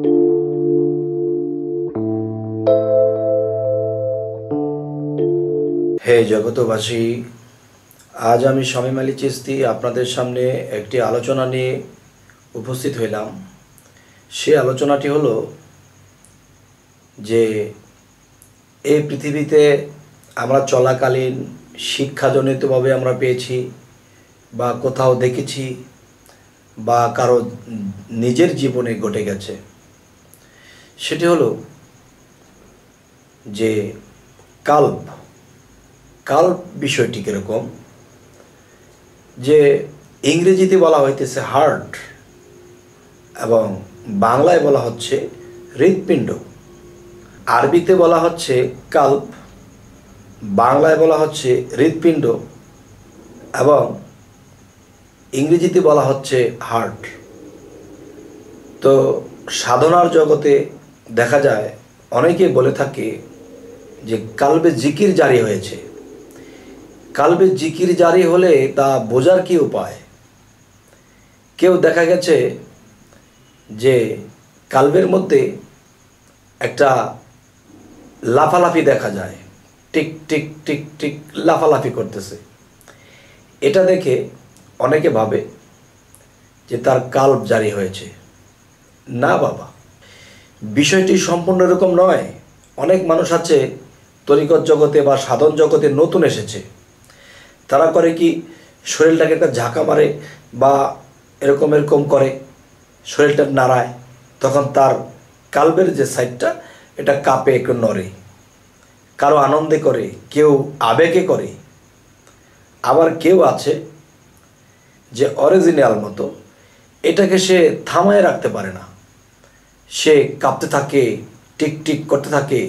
হে জগতবাসী আজ আমি স্বামী মালি চিস্তি আপনাদের সামনে একটি আলোচনা নিয়ে উপস্থিত হইলাম। সে আলোচনাটি হলো যে এই পৃথিবীতে আমরা চলাকালীন শিক্ষাজনিতভাবে আমরা পেয়েছি বা কোথাও দেখেছি বা কারও নিজের জীবনে ঘটে গেছে। সেটি হলো যে কাল্প কাল্প বিষয়টি কীরকম? যে ইংরেজিতে বলা হইতেছে হার্ট এবং বাংলায় বলা হচ্ছে হৃৎপিণ্ড। আরবিতে বলা হচ্ছে কাল্প, বাংলায় বলা হচ্ছে হৃৎপিণ্ড এবং ইংরেজিতে বলা হচ্ছে হার্ট। তো সাধনার জগতে দেখা যায়, অনেকে বলে থাকে যে কালবে জিকির জারি হয়েছে। কালবে জিকির জারি হলে তা বোঝার কি উপায়? কেউ দেখা গেছে যে কালবের মধ্যে একটা লাফালাফি দেখা যায়। টিক টিক টিক টিক লাফালাফি করতেছে। এটা দেখে অনেকে ভাবে যে তার কাল্ব জারি হয়েছে। না বাবা বিষয়টি সম্পূর্ণ এরকম নয়। অনেক মানুষ আছে, তরিকত জগতে বা সাধন জগতে নতুন এসেছে। তারা করে কি, শরীরটাকে একটা ঝাঁকা মারে বা এরকম এরকম করে, শরীরটা নাড়ায়, তখন তার কালবের যে সাইডটা, এটা কাঁপে, একটু নড়ে। কারও আনন্দে করে, কেউ আবেগে করে। আবার কেউ আছে যে অরিজিনাল মতো, এটাকে সে থামায় রাখতে পারে না। সে কাঁপতে থাকে, টিক টিক করতে থাকে।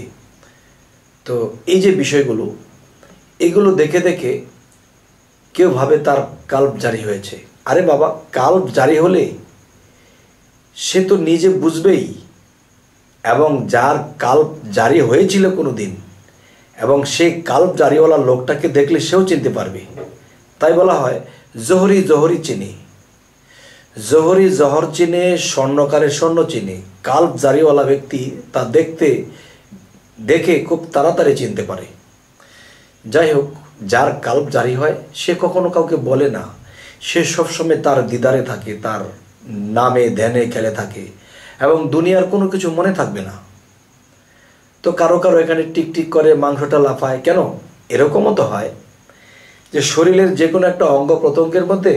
তো এই যে বিষয়গুলো, এগুলো দেখে দেখে কেউ ভাবে তার কাল্প জারি হয়েছে। আরে বাবা, কাল্প জারি হলে সে তো নিজে বুঝবেই, এবং যার কাল্প জারি হয়েছিল কোনো দিন এবং সেই কাল্প জারিওয়ালা লোকটাকে দেখলে সেও চিনতে পারবে। তাই বলা হয়, জহরি জহরি চিনি। জহরি জহর চিনে স্বর্ণকারে স্বর্ণ চিনে। কাল্প জারিওয়ালা ব্যক্তি তা দেখতে, দেখে খুব তাড়াতাড়ি চিনতে পারে। যাই হোক, যার কাল্প জারি হয়, সে কখনো কাউকে বলে না। সে সবসময় তার দিদারে থাকে, তার নামে ধ্যানে খেলে থাকে এবং দুনিয়ার কোনো কিছু মনে থাকবে না। তো কারও কারও এখানে টিকটিক করে মাংসটা লাফায়। কেন? এরকমও তো হয় যে শরীরের যে কোনো একটা অঙ্গ প্রত্যঙ্গের মধ্যে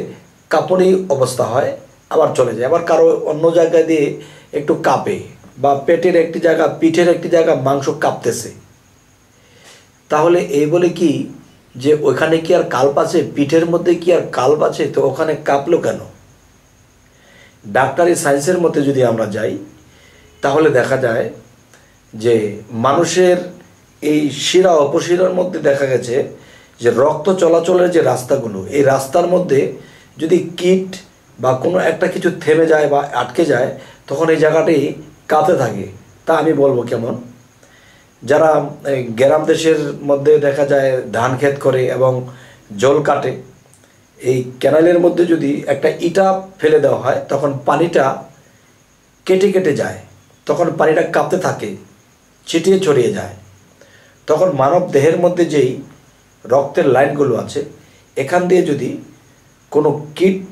কাঁপনি অবস্থা হয়। আবার চলে যায়। আবার কারও অন্য জায়গায় দিয়ে একটু কাঁপে বা পেটের একটি জায়গা, পিঠের একটি জায়গা মাংস কাঁপতেছে। তাহলে এই বলে কি যে ওইখানে কি আর কাল্প আছে? পিঠের মধ্যে কি আর কাল্প আছে? তো ওখানে কাঁপলো কেন? ডাক্তারি সায়েন্সের মধ্যে যদি আমরা যাই, তাহলে দেখা যায় যে মানুষের এই শিরা অপশিরার মধ্যে দেখা গেছে যে রক্ত চলাচলের যে রাস্তাগুলো, এই রাস্তার মধ্যে যদি কিট বা কোনো একটা কিছু থেমে যায় বা আটকে যায়, তখন এই জায়গাটি কাঁপতে থাকে। তা আমি বলব কেমন? যারা গ্রাম দেশের মধ্যে দেখা যায় ধান ক্ষেত করে এবং জল কাটে, এই ক্যানালের মধ্যে যদি একটা ইটা ফেলে দেওয়া হয়, তখন পানিটা কেটে কেটে যায়। তখন পানিটা কাঁপতে থাকে, ছিটিয়ে ছড়িয়ে যায়। তখন মানব দেহের মধ্যে যেই রক্তের লাইনগুলো আছে, এখান দিয়ে যদি কোনো কিট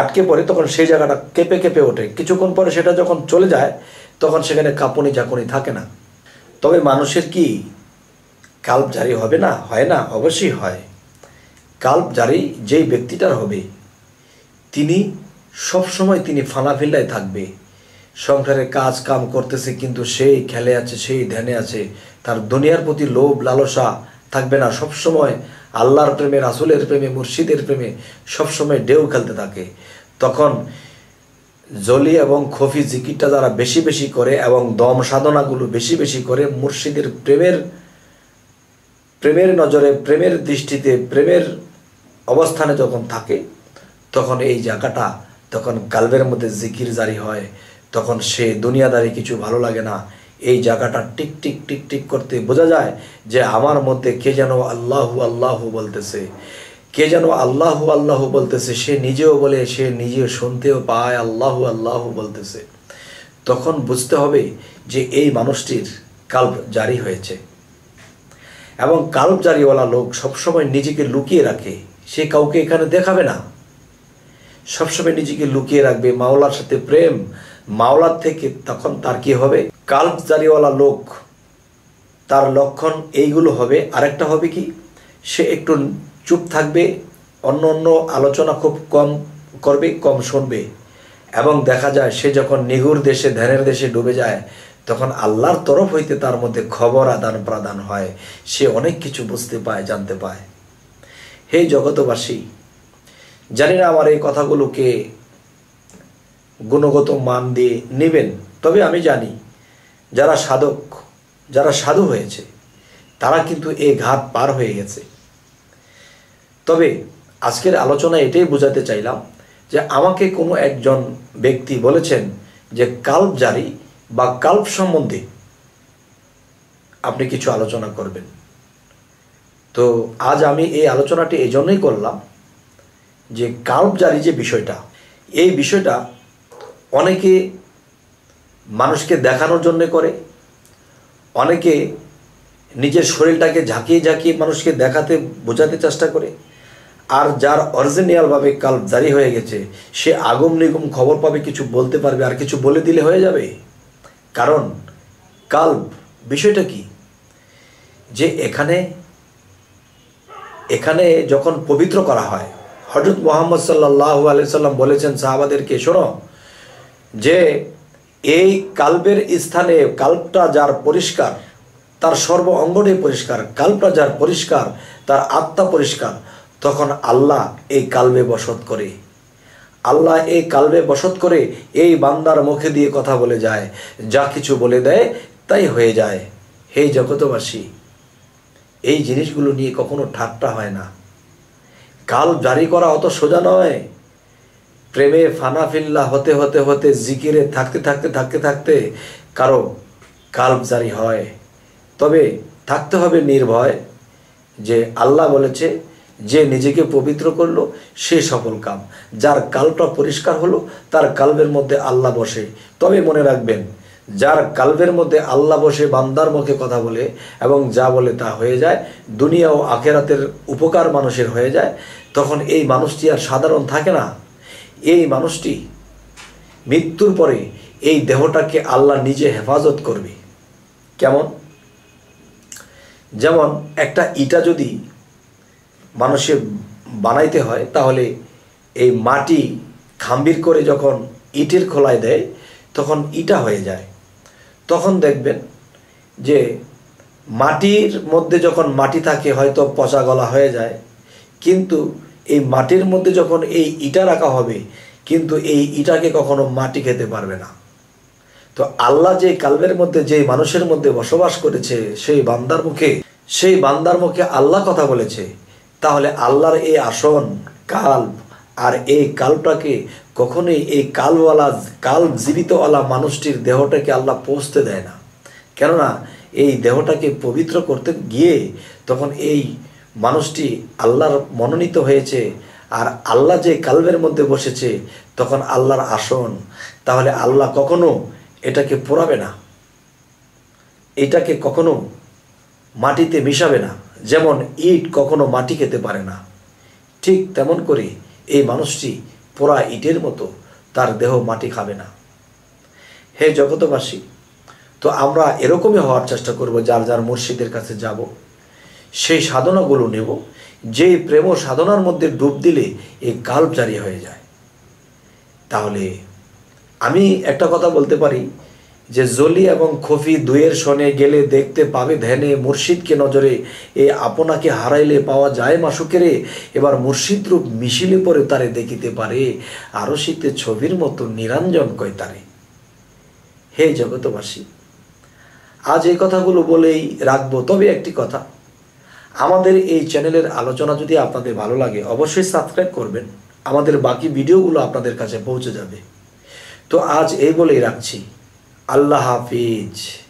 আটকে পড়ে, তখন সেই জায়গাটা কেঁপে কেঁপে ওঠে। কিছুক্ষণ পরে সেটা যখন চলে যায়, তখন সেখানে কাঁপুনি ঝাঁকুনি থাকে না। তবে মানুষের কি কাল্প জারি হবে না? হয় না? অবশ্যই হয়। কাল্প জারি যেই ব্যক্তিটার হবে, তিনি সবসময় তিনি ফানাফিল্লায় থাকবে। সংসারে কাজ কাম করতেছে, কিন্তু সেই খেলে আছে, সেই ধ্যানে আছে। তার দুনিয়ার প্রতি লোভ, লালসা থাকবে না। সবসময় আল্লাহর প্রেমে, রাসুলের প্রেমে, মুর্শিদের প্রেমে সবসময় ঢেউ খেলতে থাকে। তখন জলি এবং খফি জিকিরটা যারা বেশি বেশি করে এবং দম সাধনাগুলো বেশি বেশি করে মুর্শিদের প্রেমের প্রেমের নজরে, প্রেমের দৃষ্টিতে, প্রেমের অবস্থানে যখন থাকে, তখন এই জায়গাটা, তখন কালবের মধ্যে জিকির জারি হয়। তখন সে দুনিয়াদারি কিছু ভালো লাগে না। এই জায়গাটা টিক টিক টিক টিক করতে বোঝা যায় যে আমার মধ্যে কে যেন আল্লাহু আল্লাহু বলতেছে। কে যেন আল্লাহু আল্লাহু বলতেছে, সে নিজেও বলে, সে নিজে শুনতেও পায়, আল্লাহু আল্লাহু বলতেছে। তখন বুঝতে হবে যে এই মানুষটির কাল্প জারি হয়েছে। এবং কাল্প জারিওয়ালা লোক সবসময় নিজেকে লুকিয়ে রাখে। সে কাউকে এখানে দেখাবে না। সবসময় নিজেকে লুকিয়ে রাখবে মাওলার সাথে প্রেম। মাওলার থেকে তখন তার কি হবে? কাল্প জারিওয়ালা লোক, তার লক্ষণ এইগুলো হবে। আরেকটা হবে কি, সে একটু চুপ থাকবে, অন্য অন্য আলোচনা খুব কম করবে, কম শুনবে। এবং দেখা যায়, সে যখন নিগুর দেশে, ধ্যানের দেশে ডুবে যায়, তখন আল্লাহর তরফ হইতে তার মধ্যে খবর আদান প্রদান হয়। সে অনেক কিছু বুঝতে পায়, জানতে পায়। হে জগতবাসী জানি না আমার এই কথাগুলোকে গুণগত মান দিয়ে নেবেন, তবে আমি জানি যারা সাধক, যারা সাধু হয়েছে, তারা কিন্তু এই ঘাত পার হয়ে গেছে। তবে আজকের আলোচনা এটাই বোঝাতে চাইলাম যে আমাকে কোনো একজন ব্যক্তি বলেছেন যে কাল্প জারি বা কাল্প সম্বন্ধে আপনি কিছু আলোচনা করবেন। তো আজ আমি এই আলোচনাটি এই জন্যই করলাম যে কাল্প জারি যে বিষয়টা, এই বিষয়টা অনেকে মানুষকে দেখানোর জন্য করে। অনেকে নিজের শরীরটাকে ঝাঁকিয়ে ঝাঁকিয়ে মানুষকে দেখাতে, বোঝাতে চেষ্টা করে। আর যার অরিজিনালভাবে কাল্প জারি হয়ে গেছে, সে আগম নিগম খবর পাবে, কিছু বলতে পারবে, আর কিছু বলে দিলে হয়ে যাবে। কারণ, কাল্প বিষয়টা কি? যে এখানে এখানে যখন পবিত্র করা হয় হজরত মোহাম্মদ সাল্লাহ আলাইসাল্লাম বলেছেন সাহাবাদেরকে, শোনো, যে এই কাল্পের স্থানে কাল্পটা যার পরিষ্কার, তার সর্ব অঙ্গনে পরিষ্কার, কাল্পটা যার পরিষ্কার, তার আত্মা পরিষ্কার, তখন আল্লাহ এই কালবে বসত করে। আল্লাহ এই কালবে বসত করে এই বান্দার মুখে দিয়ে কথা বলে যায়, যা কিছু বলে দেয় তাই হয়ে যায়। হে জগতবাসী এই জিনিসগুলো নিয়ে কখনো ঠাট্টা হয় না। কাল জারি করা অত সোজা নয়। প্রেমে ফানাফিল্লা হতে হতে হতে, জিকিরে থাকতে থাকতে থাকতে থাকতে কারও কাল্প জারি হয়। তবে থাকতে হবে নির্ভয় যে আল্লাহ বলেছে, যে নিজেকে পবিত্র করল, সে সফল কাম। যার কালটা পরিষ্কার হলো, তার কালবের মধ্যে আল্লাহ বসে। তবে মনে রাখবেন, যার কালবের মধ্যে আল্লাহ বসে, বান্দার মুখে কথা বলে এবং যা বলে তা হয়ে যায়, দুনিয়া ও আখেরাতের উপকার মানুষের হয়ে যায়, তখন এই মানুষটি আর সাধারণ থাকে না। এই মানুষটি মৃত্যুর পরে এই দেহটাকে আল্লাহ নিজে হেফাজত করবে। কেমন? যেমন একটা ইটা যদি মানুষের বানাইতে হয়, তাহলে এই মাটি খাম্বির করে যখন ইটের খোলায় দেয়, তখন ইটা হয়ে যায়। তখন দেখবেন যে মাটির মধ্যে যখন মাটি থাকে, হয়তো পচা গলা হয়ে যায়, কিন্তু এই মাটির মধ্যে যখন এই ইটা রাখা হবে, কিন্তু এই ইটাকে কখনো মাটি খেতে পারবে না। তো আল্লাহ যে কালবের মধ্যে, যে মানুষের মধ্যে বসবাস করেছে, সেই বান্দার মুখে, সেই বান্দার মুখে আল্লাহ কথা বলেছে, তাহলে আল্লাহর এই আসন কাল আর এই কালটাকে কখনোই এই কালওয়ালা, কাল জীবিতওয়ালা মানুষটির দেহটাকে আল্লাহ পৌঁছতে দেয় না। কেননা, এই দেহটাকে পবিত্র করতে গিয়ে তখন এই মানুষটি আল্লাহর মনোনীত হয়েছে আর আল্লাহ যে কালবের মধ্যে বসেছে, তখন আল্লাহর আসন। তাহলে আল্লাহ কখনো এটাকে পোড়াবে না। এটাকে কখনো মাটিতে মিশাবে না। যেমন ইট কখনো মাটি খেতে পারে না। ঠিক তেমন করে এই মানুষটি পোড়া ইটের মতো, তার দেহ মাটি খাবে না। হে জগতবাসী তো আমরা এরকমই হওয়ার চেষ্টা করব যার যার মুর্শিদের কাছে যাব। সেই সাধনাগুলো নেব। যে প্রেম সাধনার মধ্যে ডুব দিলে এই কাল্প জারি হয়ে যায়। তাহলে আমি একটা কথা বলতে পারি যে জলি এবং খফি দুয়ের শনে গেলে দেখতে পাবে ধ্যানে মুর্শিদকে নজরে, এ আপনাকে হারাইলে পাওয়া যায় মাসুকেরে? এবার মুর্শিদ রূপ মিশিলে পরে তারে দেখিতে পারে আরও শীতে ছবির মতো নিরঞ্জন কয় তারে। হে জগতবাসী আজ এই কথাগুলো বলেই রাখব। তবে একটি কথা আমাদের এই চ্যানেলের আলোচনা যদি আপনাদের ভালো লাগে, অবশ্যই সাবস্ক্রাইব করবেন। আমাদের বাকি ভিডিওগুলো আপনাদের কাছে পৌঁছে যাবে। তো আজ এই বলেই রাখছি। আল্লাহ হাফিজ।